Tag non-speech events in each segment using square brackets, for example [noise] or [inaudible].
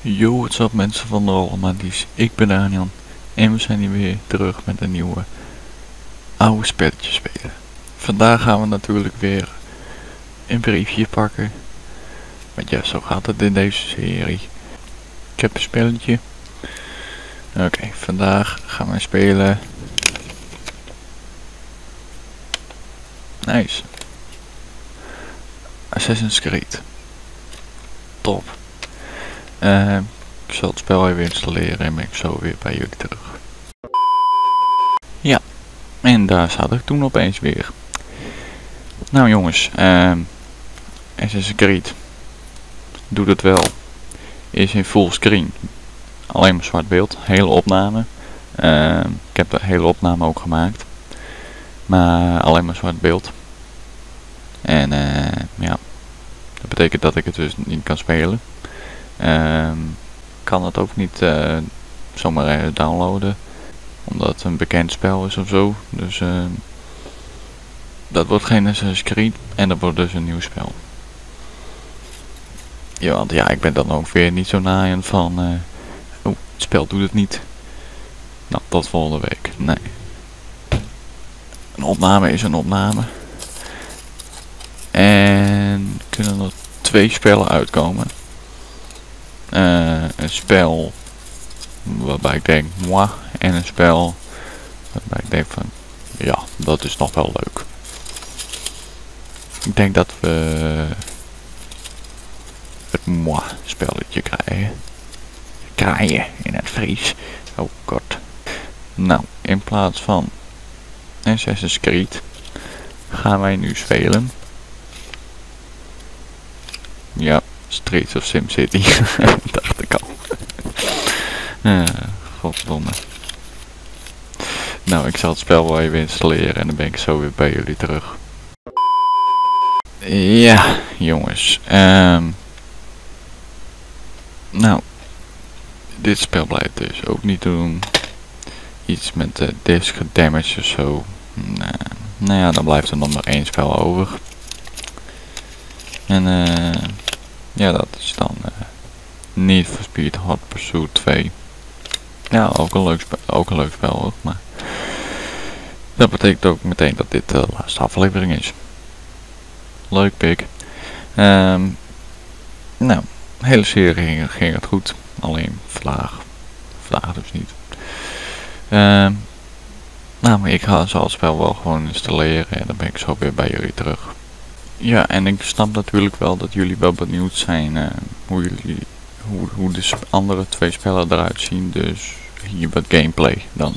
Yo, what's up mensen van de Rollemadies. Ik ben Daniel en we zijn hier weer terug met een nieuwe oude spelletje spelen. Vandaag gaan we natuurlijk weer een briefje pakken. Want ja, zo gaat het in deze serie. Ik heb een spelletje. Oké, vandaag gaan we spelen. Nice. Assassin's Creed. Top. Uh, ik zal het spel even installeren en ben ik zo weer bij jullie terug. Ja, en daar zat ik toen opeens weer. Nou jongens, uh, Assassin's Creed doet het wel. Is in full screen. Alleen maar zwart beeld, hele opname. Uh, ik heb de hele opname ook gemaakt. Maar alleen maar zwart beeld. En uh, ja, dat betekent dat ik het dus niet kan spelen. Um, kan het ook niet uh, zomaar downloaden. Omdat het een bekend spel is of zo. Dus uh, dat wordt geen Assassin's. En dat wordt dus een nieuw spel. Ja, want ja, ik ben dan ook weer niet zo naaiend van... Uh, oh, het spel doet het niet. Nou, tot volgende week. Nee. Een opname is een opname. En kunnen er twee spellen uitkomen. Uh, een spel waarbij ik denk, moi, en een spel waarbij ik denk van, ja, dat is nog wel leuk. Ik denk dat we het moi spelletje krijgen. Krijgen in het Fries. Oh god. Nou, in plaats van Assassin's Creed gaan wij nu spelen. Ja, Streets of SimCity. [laughs] Dacht ik al. uh, godverdomme. Nou, ik zal het spel wel even installeren en dan ben ik zo weer bij jullie terug. Ja, jongens. Um, nou, dit spel blijft dus ook niet doen. Iets met de disk damage of zo. Nou, nou ja, dan blijft er nog maar één spel over. En eh... ja, dat is dan uh, Need for Speed Hot Pursuit 2. Ja, ook een leuk spel, ook een leuk spel ook, maar dat betekent ook meteen dat dit de laatste aflevering is. Leuk pik. Um, nou, de hele serie ging, het goed, alleen vandaag, vandaag dus niet. Um, nou, maar ik ga zo het spel wel gewoon installeren en dan ben ik zo weer bij jullie terug. Ja, en ik snap natuurlijk wel dat jullie wel benieuwd zijn uh, hoe, jullie, hoe, hoe de andere twee spellen eruit zien. Dus hier wat gameplay dan.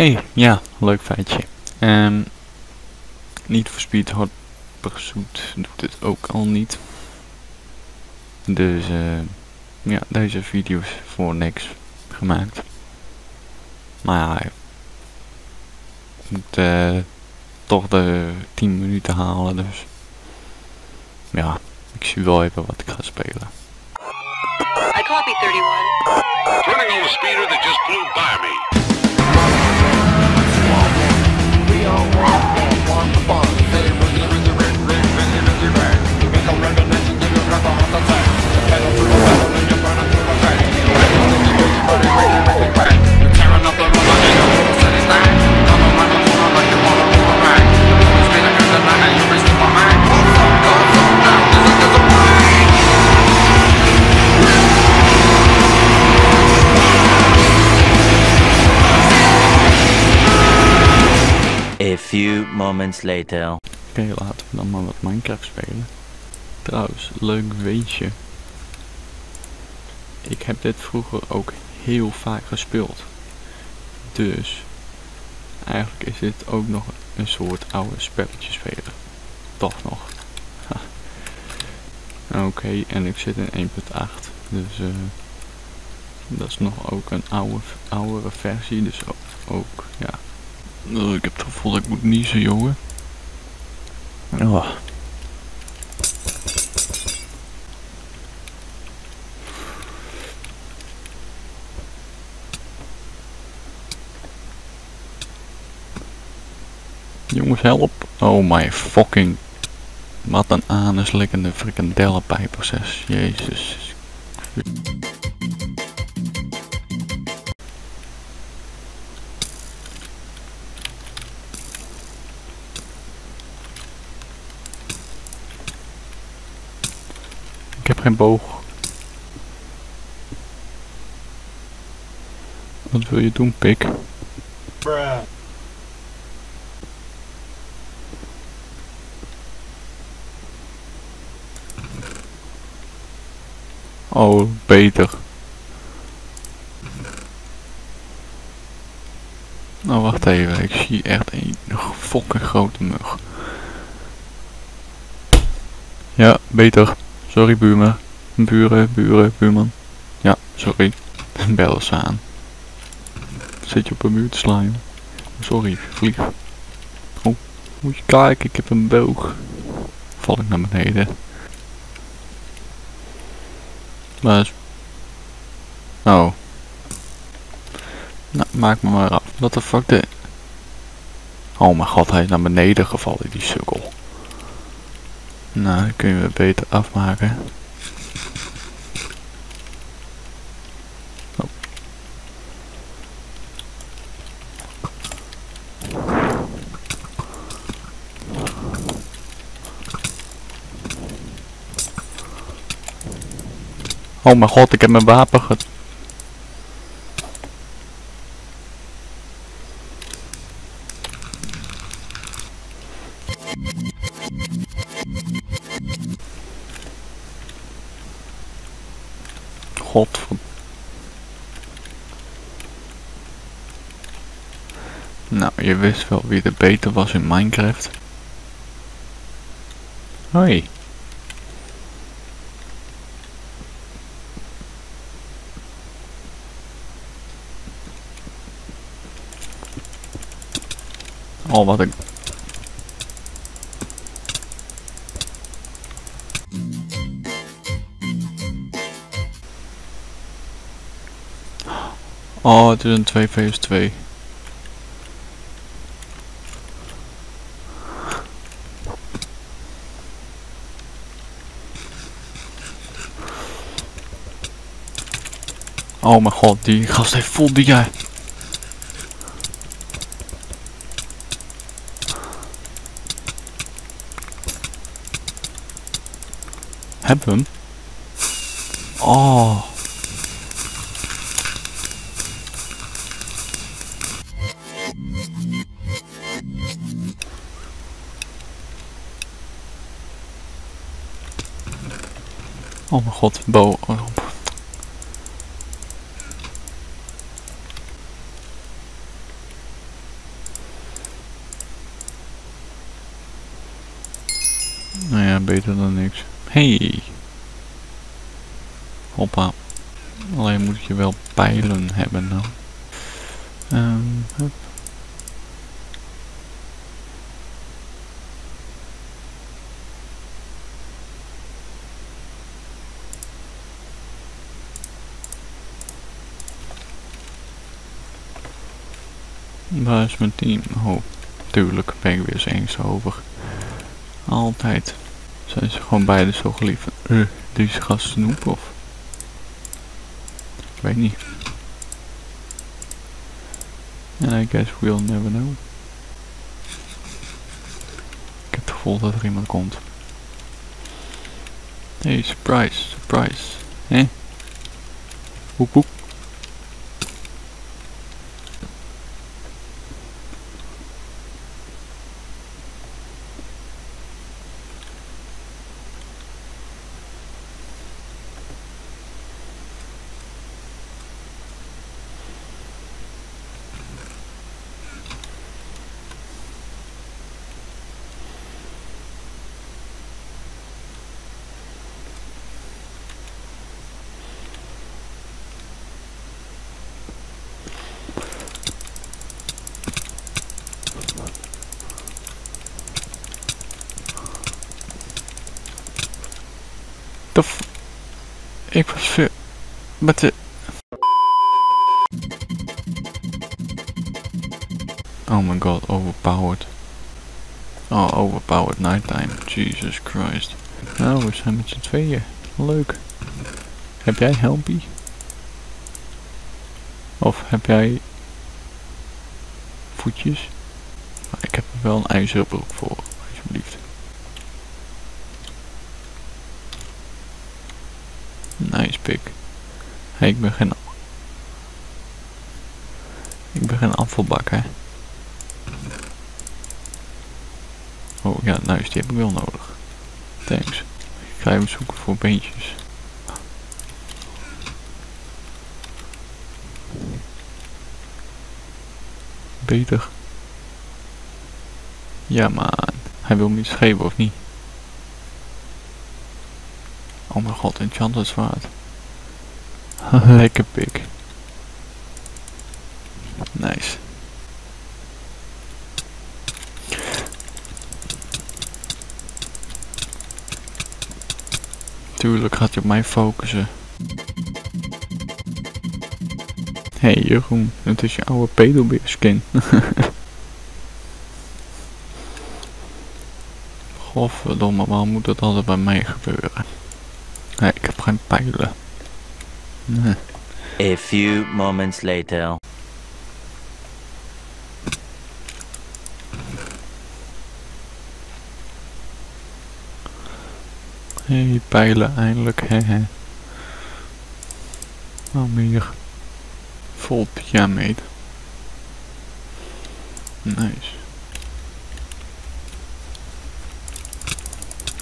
Hey, ja, leuk feitje. Um, niet voor Speed Hot Pursuit doet het ook al niet. Dus uh, ja, deze video's voor niks gemaakt. Maar ja, ik moet uh, toch de 10 minuten halen, dus ja, ik zie wel even wat ik ga spelen. I copy 31. Turning on the speeder that just flew by me. A few moments later. Oké, okay, laten we dan maar wat Minecraft spelen. Trouwens, leuk weetje. Ik heb dit vroeger ook heel vaak gespeeld. Dus, eigenlijk is dit ook nog een soort oude spelletje spelen. Toch nog. Oké, en ik zit in 1.8. Dus, eh dat is nog ook een oude, oudere versie. Dus ook, ja. Ik heb het gevoel dat ik moet niezen, jongen. Oh. Jongens, help. Oh my fucking... Wat een anuslikkende frikandellenpijproces. Jezus. Ik heb geen boog. Wat wil je doen, pik? Oh, beter. Nou, wacht even. Ik zie echt een fucking grote mug. Ja, beter. Sorry, buurman. Buren, buren, buurman. Ja, sorry. [laughs] Bel eens aan. Zit je op een muur te slaan. Sorry, vlieg. Oh, moet je kijken, ik heb een boog. Val ik naar beneden. Maar. Oh. Nou, maak me maar af. Wat de fuck de... Oh mijn god, hij is naar beneden gevallen, die sukkel. Nou, dat kun je beter afmaken. Oh mijn god, ik heb mijn wapen ge... Godver... Nou, je wist wel wie er beter was in Minecraft. Hoi. Oh, wat een... Oh, het is een 2 vs 2. Oh mijn god, die gast heeft vol dia. Heb hem? Oh. Oh mijn god, Bo. Oh. Nou ja, beter dan niks. Hey. Hoppa. Alleen moet je wel pijlen hebben dan. Hup. Waar is mijn team? Oh, tuurlijk ben ik weer eens over. Altijd. Zijn ze gewoon beide zo geliefd van, uh, deze gast snoep of? Ik weet niet. And I guess we'll never know. Ik heb het gevoel dat er iemand komt. Hey, surprise, surprise. Hé? Hoep hoep. Ik was veel... Met de... Oh my god, overpowered. Oh, overpowered nighttime. Jesus Christ. Nou, we zijn met z'n tweeën. Leuk. Heb jij helmpie? Of heb jij voetjes? Ik heb er wel een ijzeren broek voor, alsjeblieft. Nice pik. Ik ben geen... Ik ben geen afvalbak, hè. Oh ja, nice, die heb ik wel nodig. Thanks. Ik ga even zoeken voor beentjes. Beter. Ja man, hij wil me iets geven of niet? Oh mijn god, enchanted zwaard. [laughs] Lekker pik. Nice. Tuurlijk gaat hij op mij focussen. Hé hey, Jeroen, het is je oude pedobeer skin. [laughs] Godverdomme, waarom moet dat altijd bij mij gebeuren? Nee, ik heb geen pijlen. A few moments later. Hey, pijlen eindelijk, hehe. Nou meer. Vol pyjameet. Nice.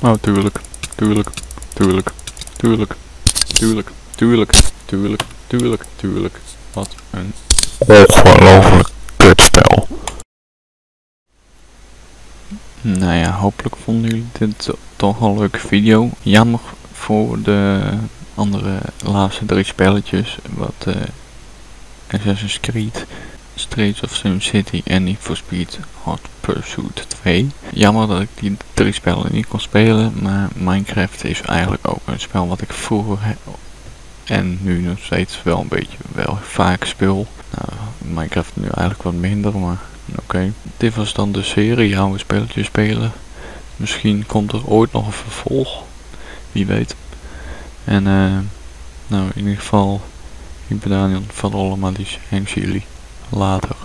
Oh, tuurlijk. Tuurlijk. Tuurlijk. Tuurlijk. Tuurlijk. Tuurlijk. Tuurlijk. Tuurlijk. Tuurlijk. Wat een ongelooflijk kutspel. Nou ja, hopelijk vonden jullie dit toch een leuke video. Jammer voor de andere laatste drie spelletjes. Wat uh, Assassin's Creed, Streets of City en Need for Speed Hot Pursuit 2. Jammer dat ik die drie spellen niet kon spelen, maar Minecraft is eigenlijk ook een spel wat ik vroeger en nu nog steeds wel een beetje wel vaak speel. Nou, Minecraft nu eigenlijk wat minder, maar oké. Dit was dan de serie, oude spelletjes spelen. Misschien komt er ooit nog een vervolg, wie weet. En eh, nou in ieder geval, ik ben Daniel van Ollemadies en jullie later.